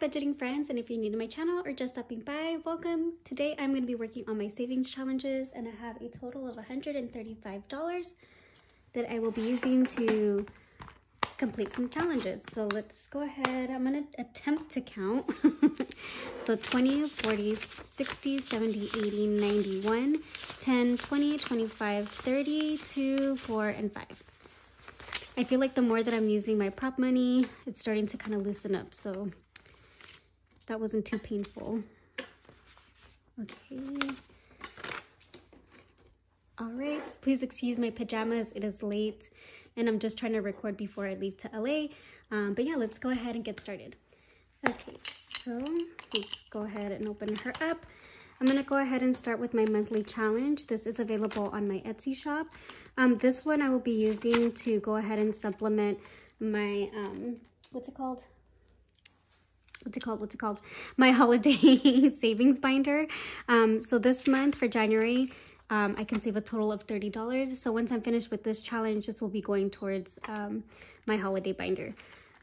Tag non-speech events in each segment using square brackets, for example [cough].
budgeting friends and if you're new to my channel or just stopping by welcome. Today i'm going to be working on my savings challenges and i have a total of 135 dollars that i will be using to complete some challenges. So let's go ahead. I'm going to attempt to count. [laughs] So 20 40 60 70 80 91 10 20 25 30 2 4 and 5 I feel like the more that I'm using my prop money, it's starting to kind of loosen up. So that wasn't too painful. Okay. All right, please excuse my pajamas. It is late and I'm just trying to record before I leave to LA. Um, but yeah, let's go ahead and get started. Okay, so let's go ahead and open her up. I'm gonna go ahead and start with my monthly challenge. This is available on my Etsy shop. Um, this one I will be using to go ahead and supplement my, um, what's it called? What's it called what's it called? My [laughs] holiday savings binder. Um, so this month for january um, i can save a total of $30 so once i'm finished with this challenge this will be going towards um, my holiday binder.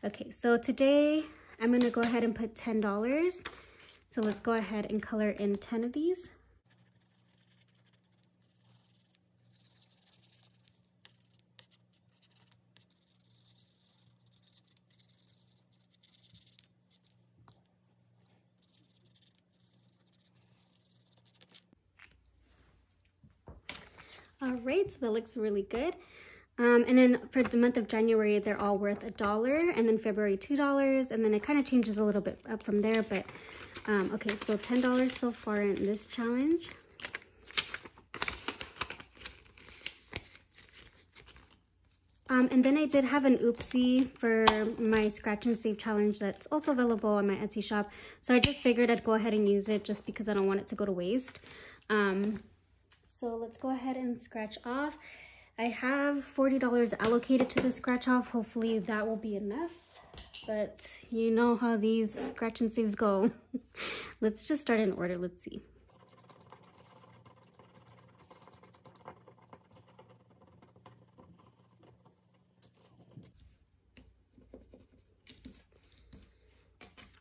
Okay so today i'm going to go ahead and put $10 so let's go ahead and color in 10 of these All right, so that looks really good. Um, and then for the month of January, they're all worth a dollar, and then February, $2, and then it kind of changes a little bit up from there, but um, okay, so $10 so far in this challenge. Um, and then I did have an oopsie for my scratch and save challenge that's also available on my Etsy shop. So I just figured I'd go ahead and use it just because I don't want it to go to waste. Um, so let's go ahead and scratch off. I have $40 allocated to the scratch off. Hopefully that will be enough. But you know how these scratch and saves go. [laughs] let's just start in order. Let's see.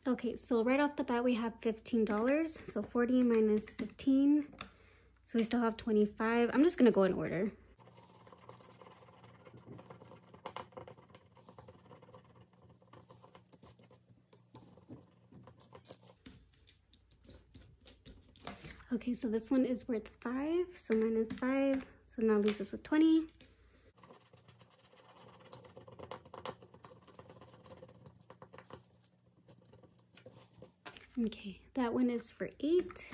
Okay, so right off the bat, we have $15. So 40 minus 15 so we still have 25. I'm just gonna go in order. Okay, so this one is worth five, so minus five. So now leaves us with 20. Okay, that one is for eight.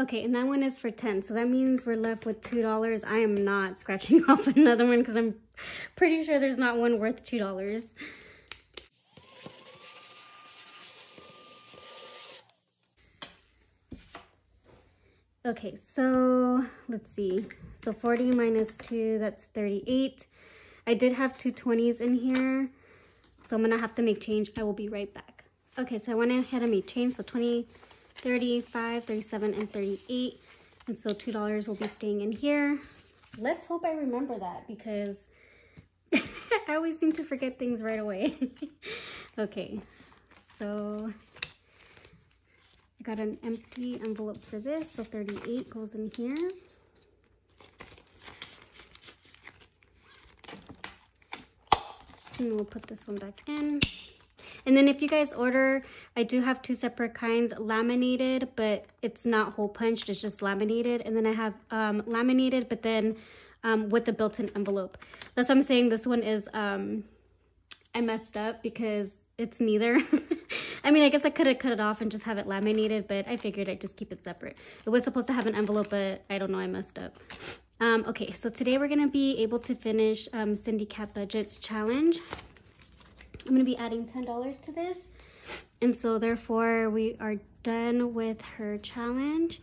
Okay, and that one is for 10. So that means we're left with $2. I am not scratching [laughs] off another one because I'm pretty sure there's not one worth $2. Okay, so let's see. So 40 minus 2, that's 38. I did have two 20s in here, so I'm going to have to make change. I will be right back. Okay, so I went ahead and made change. So 20 35 37 and 38 and so two dollars will be staying in here. Let's hope i remember that because [laughs] i always seem to forget things right away. [laughs] Okay so i got an empty envelope for this. So 38 goes in here. And we'll put this one back in and then if you guys order, I do have two separate kinds, laminated, but it's not hole punched, it's just laminated. And then I have um, laminated, but then um, with the built-in envelope. That's what I'm saying this one is, um, I messed up because it's neither. [laughs] I mean, I guess I could have cut it off and just have it laminated, but I figured I'd just keep it separate. It was supposed to have an envelope, but I don't know, I messed up. Um, okay, so today we're gonna be able to finish um, Cyndicat Budget's challenge. I'm to be adding $10 to this. And so therefore we are done with her challenge.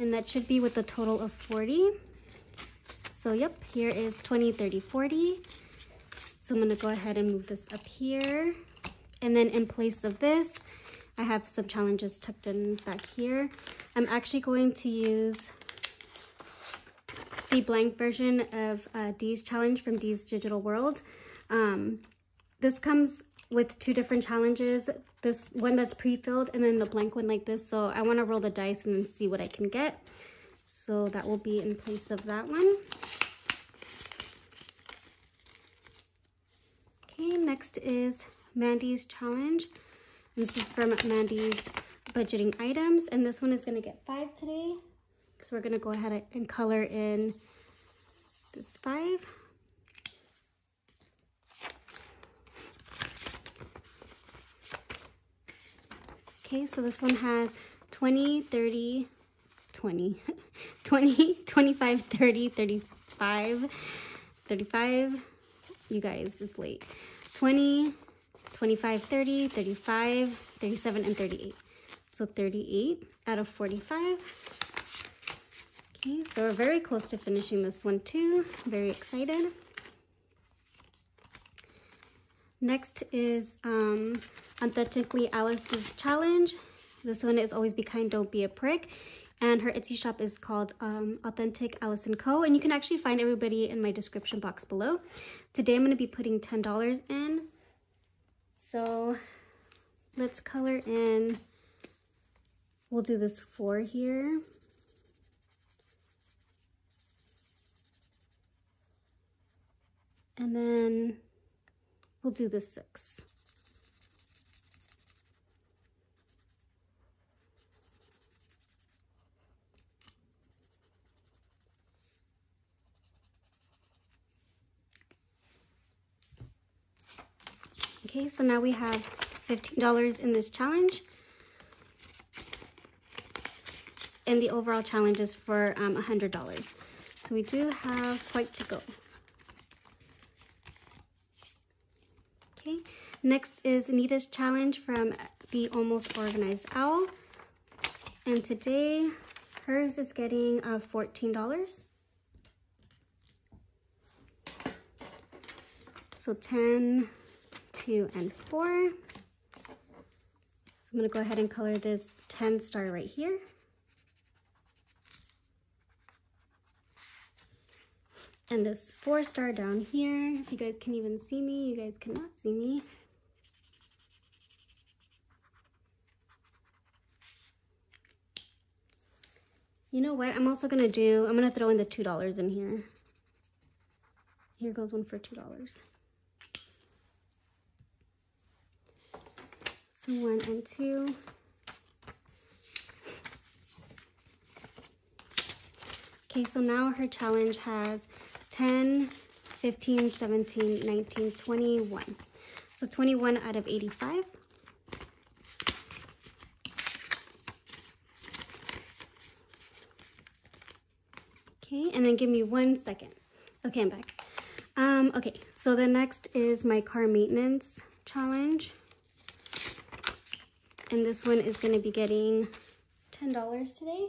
And that should be with a total of 40. So yep, here is 20, 30, 40. So I'm gonna go ahead and move this up here. And then in place of this, I have some challenges tucked in back here. I'm actually going to use the blank version of uh, Dee's challenge from Dee's Digital World. Um, this comes with two different challenges. This one that's pre-filled and then the blank one like this. So I want to roll the dice and then see what I can get. So that will be in place of that one. Okay, next is Mandy's challenge. This is from Mandy's budgeting items. And this one is going to get five today. So we're to go ahead and color in this five. Okay, so this one has 20, 30, 20, [laughs] 20, 25, 30, 35, 35. You guys, it's late. 20, 25, 30, 35, 37, and 38. So 38 out of 45. Okay, so we're very close to finishing this one too. Very excited. Next is um, Authentically Alice's challenge. This one is Always Be Kind, Don't Be a Prick. And her Etsy shop is called um, Authentic Alice & Co. And you can actually find everybody in my description box below. Today I'm going to be putting $10 in. So let's color in. We'll do this four here. And then we'll do the six. Okay, so now we have $15 in this challenge. And the overall challenge is for um, $100. So we do have quite to go. Okay, next is Anita's challenge from the Almost Organized Owl. And today, hers is getting uh, $14. So 10, 2, and 4. So I'm going to go ahead and color this 10 star right here. And this 4 star down here. If you guys can even see me, you guys cannot see me. You know what? I'm also to do, I'm to throw in the $2 in here. Here goes one for $2. So one and two. Okay, so now her challenge has 10, 15, 17, 19, 21. So 21 out of 85. Okay, and then give me one second. Okay, I'm back. Um, okay, so the next is my car maintenance challenge. And this one is going to be getting $10 today.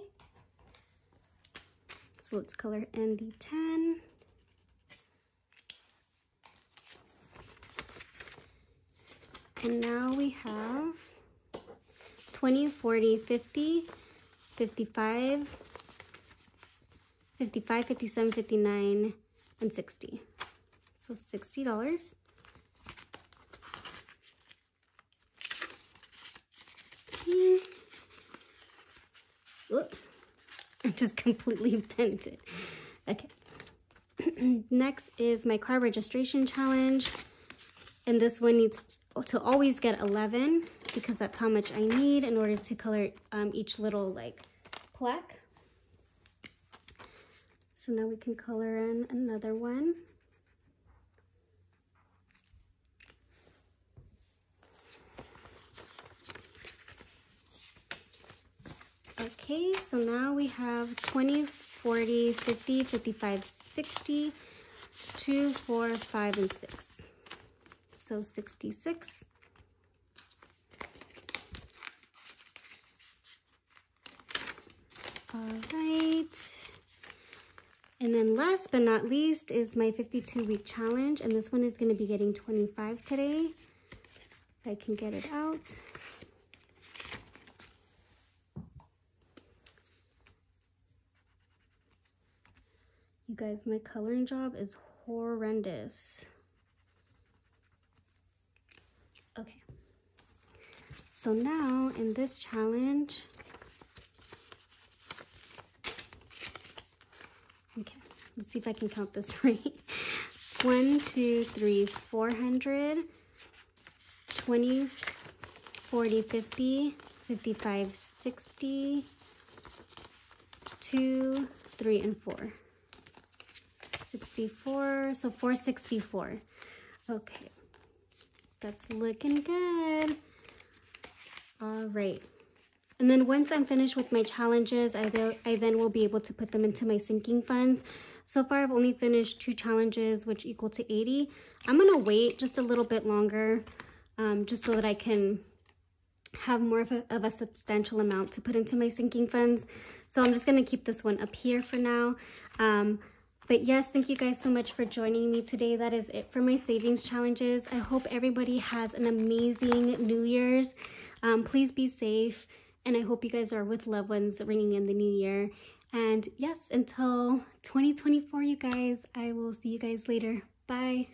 So let's color in the 10. And now we have 20, 40, 50, 55, 55, 57, 59, and 60. So $60. I just completely [laughs] bent it. Okay. [clears throat] Next is my car registration challenge. And this one needs to always get 11 because that's how much I need in order to color um, each little like plaque. So now we can color in another one. Okay, so now we have 20, 40, 50, 55, 60, 2, 4, 5, and 6 so 66. All right. And then last but not least is my 52 week challenge. And this one is gonna be getting 25 today. If I can get it out. You guys, my coloring job is horrendous. So now in this challenge, okay, let's see if I can count this [laughs] right. One, two, three, 400, 20, 40, 50, 55, 60, 2, 3, and 4. 64, so 464. Okay, that's looking good. All right. And then once I'm finished with my challenges, I, I then will be able to put them into my sinking funds. So far, I've only finished two challenges, which equal to 80. I'm going to wait just a little bit longer, um, just so that I can have more of a, of a substantial amount to put into my sinking funds. So I'm just going to keep this one up here for now. Um, but yes, thank you guys so much for joining me today. That is it for my savings challenges. I hope everybody has an amazing New Year's. Um, please be safe. And I hope you guys are with loved ones ringing in the new year. And yes, until 2024, you guys, I will see you guys later. Bye.